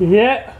Yeah.